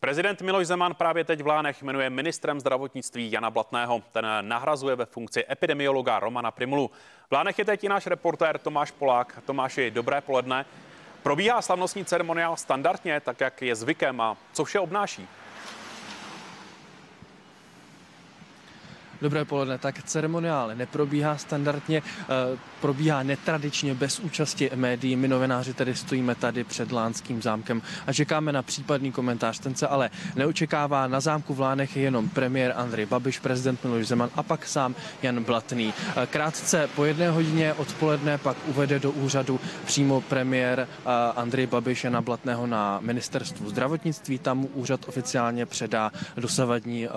Prezident Miloš Zeman právě teď v Lánech jmenuje ministrem zdravotnictví Jana Blatného. Ten nahrazuje ve funkci epidemiologa Romana Primulu. V Lánech je teď i náš reportér Tomáš Polák. Tomáši, dobré poledne. Probíhá slavnostní ceremoniál standardně, tak jak je zvykem a co vše obnáší? Dobré poledne. Tak ceremoniál neprobíhá standardně, eh, probíhá netradičně bez účasti médií. My novináři tedy stojíme tady před Lánským zámkem a čekáme na případný komentář. Ten se ale neočekává. Na zámku v Lánech je jenom premiér Andrej Babiš, prezident Miloš Zeman a pak sám Jan Blatný. Eh, krátce po jedné hodině odpoledne pak uvede do úřadu přímo premiér eh, Andrej Babiš Jana Blatného na ministerstvu zdravotnictví. Tam mu úřad oficiálně předá dosavadní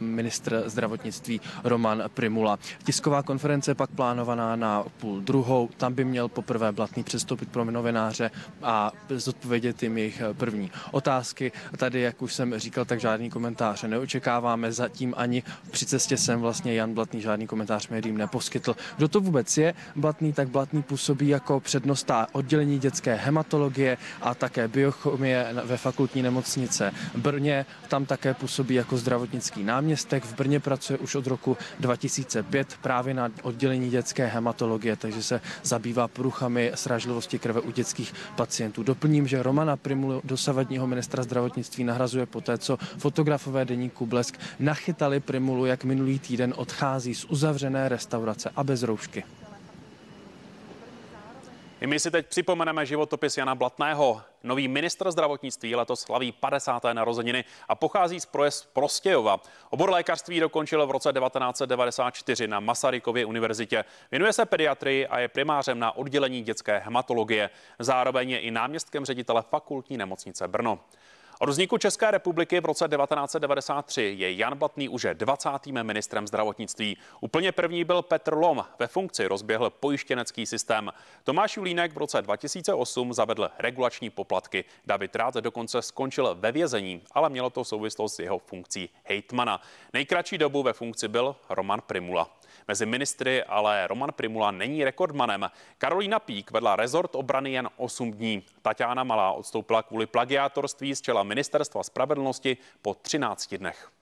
ministr zdravotnictví Roman Primula. Tisková konference pak plánovaná na půl druhou. Tam by měl poprvé Blatný přestoupit pro novináře a zodpovědět jim jejich první otázky. Tady, jak už jsem říkal, tak žádný komentář neočekáváme. Zatím ani při cestě sem vlastně Jan Blatný žádný komentář médiím neposkytl. Kdo to vůbec je Blatný, tak Blatný působí jako přednosta oddělení dětské hematologie a také biochemie ve fakultní nemocnice Brně. Tam také působí jako zdravotnický náměstek. V Brně pracuje už od roku roku 2005 právě na oddělení dětské hematologie, takže se zabývá poruchami sražlivosti krve u dětských pacientů. Doplním, že Romana Primulu, dosavadního ministra zdravotnictví, nahrazuje poté, co fotografové deníku Blesk nachytali Primulu, jak minulý týden odchází z uzavřené restaurace a bez roušky. I my si teď připomeneme životopis Jana Blatného. Nový ministr zdravotnictví letos slaví 50. narozeniny a pochází z Prostějova. Obor lékařství dokončil v roce 1994 na Masarykově univerzitě. Věnuje se pediatrii a je primářem na oddělení dětské hematologie. Zároveň je i náměstkem ředitele fakultní nemocnice Brno. Od vzniku České republiky v roce 1993 je Jan Blatný už 20. ministrem zdravotnictví. Úplně první byl Petr Lom. Ve funkci rozběhl pojištěnecký systém. Tomáš Julínek v roce 2008 zavedl regulační poplatky. David Rád dokonce skončil ve vězení, ale mělo to souvislost s jeho funkcí hejtmana. Nejkratší dobu ve funkci byl Roman Primula. Mezi ministry ale Roman Primula není rekordmanem. Karolína Pík vedla rezort obrany jen 8 dní. Tatiana Malá odstoupila kvůli plagiátorství z čela ministerstva spravedlnosti po 13 dnech.